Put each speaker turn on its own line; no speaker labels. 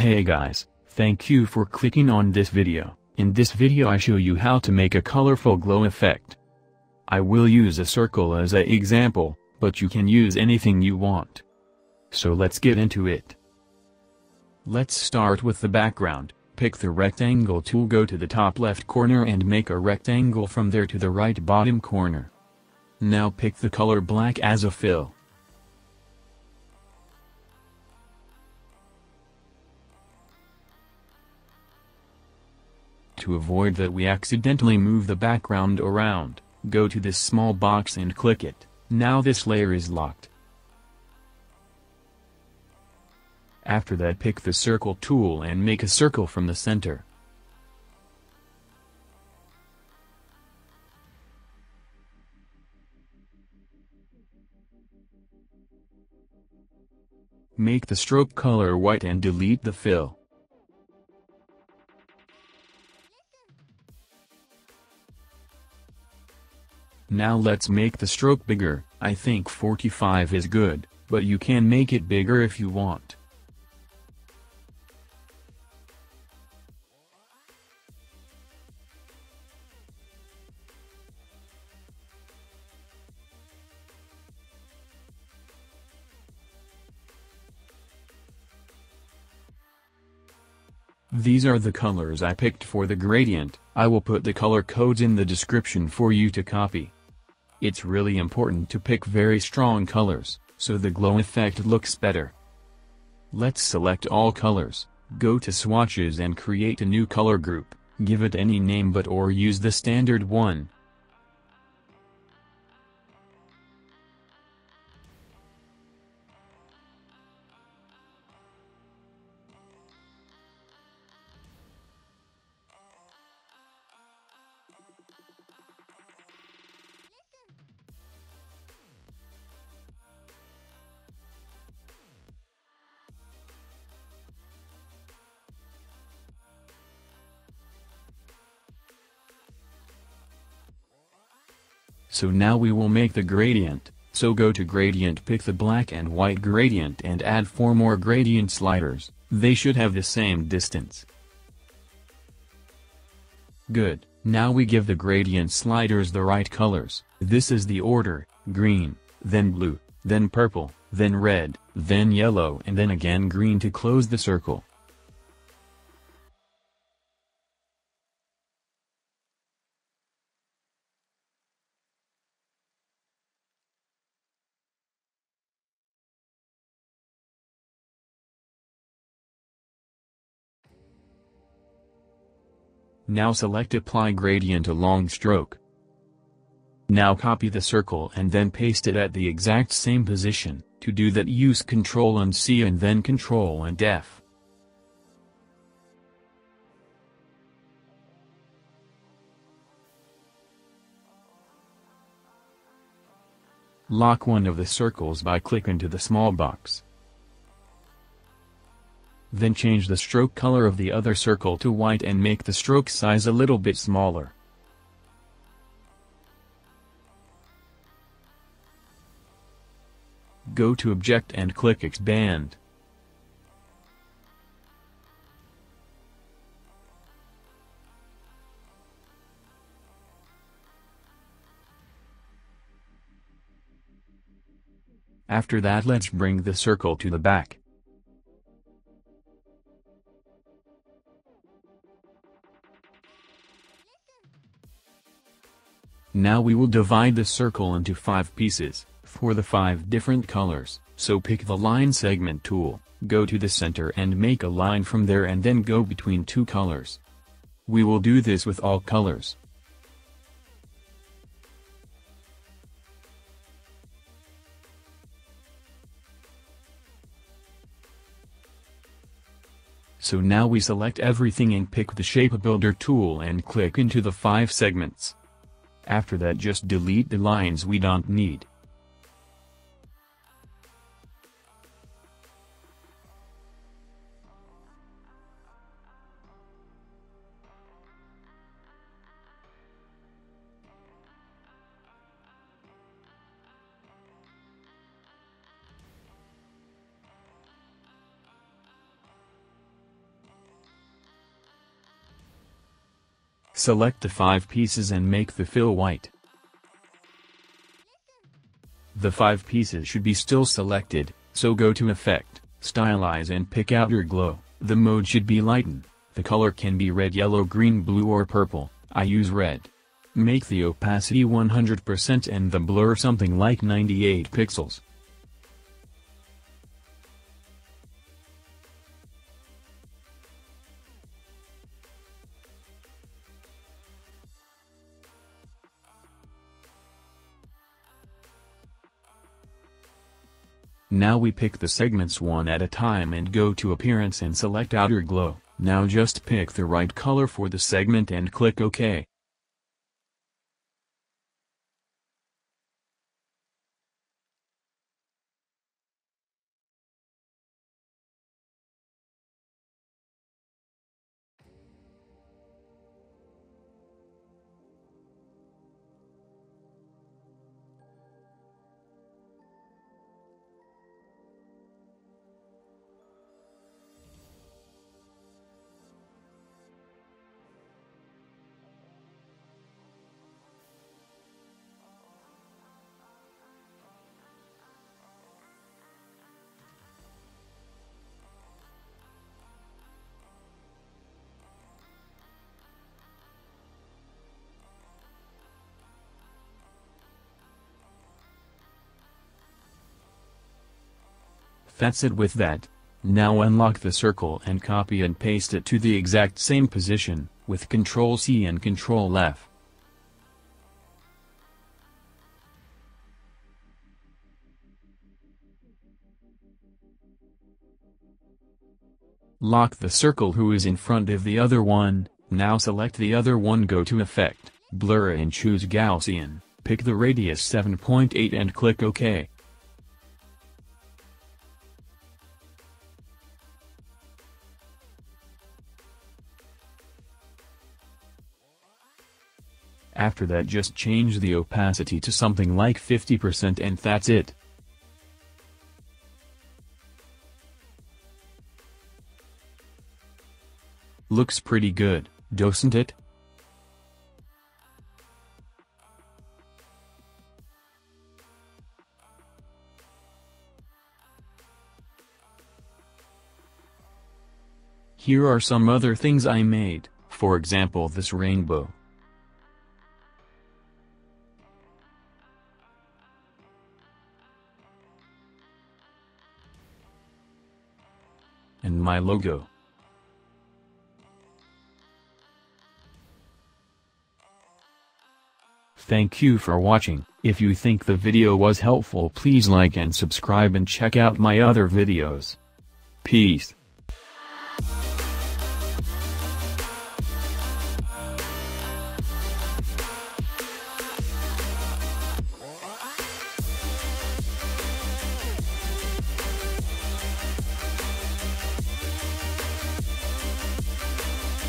Hey guys, thank you for clicking on this video. In this video I show you how to make a colorful glow effect. I will use a circle as a example, but you can use anything you want. So let's get into it. Let's start with the background, pick the rectangle tool go to the top left corner and make a rectangle from there to the right bottom corner. Now pick the color black as a fill. To avoid that we accidentally move the background around, go to this small box and click it, now this layer is locked. After that pick the circle tool and make a circle from the center. Make the stroke color white and delete the fill. Now let's make the stroke bigger, I think 45 is good, but you can make it bigger if you want. These are the colors I picked for the gradient, I will put the color codes in the description for you to copy. It's really important to pick very strong colors, so the glow effect looks better. Let's select all colors, go to swatches and create a new color group, give it any name but or use the standard one. So now we will make the gradient, so go to gradient pick the black and white gradient and add 4 more gradient sliders, they should have the same distance. Good, now we give the gradient sliders the right colors, this is the order, green, then blue, then purple, then red, then yellow and then again green to close the circle. Now select apply gradient along stroke. Now copy the circle and then paste it at the exact same position, to do that use Ctrl and C and then Ctrl and F. Lock one of the circles by clicking to the small box. Then change the stroke color of the other circle to white and make the stroke size a little bit smaller. Go to Object and click Expand. After that let's bring the circle to the back. Now we will divide the circle into 5 pieces, for the 5 different colors, so pick the line segment tool, go to the center and make a line from there and then go between two colors. We will do this with all colors. So now we select everything and pick the shape builder tool and click into the 5 segments. After that just delete the lines we don't need. Select the 5 pieces and make the fill white. The 5 pieces should be still selected, so go to Effect, Stylize and pick Outer Glow. The mode should be lighten. The color can be red yellow green blue or purple, I use red. Make the opacity 100% and the blur something like 98 pixels. Now we pick the segments one at a time and go to appearance and select outer glow. Now just pick the right color for the segment and click OK. That's it with that. Now unlock the circle and copy and paste it to the exact same position, with Ctrl C and Ctrl F. Lock the circle who is in front of the other one, now select the other one go to Effect, Blur and choose Gaussian, pick the radius 7.8 and click OK. After that just change the opacity to something like 50% and that's it. Looks pretty good, doesn't it? Here are some other things I made, for example this rainbow. My logo. Thank you for watching, if you think the video was helpful please like and subscribe and check out my other videos. Peace.